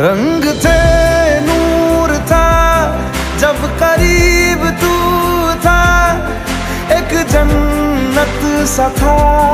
रंग थे नूर था जब करीब तू था एक जन्नत सा था।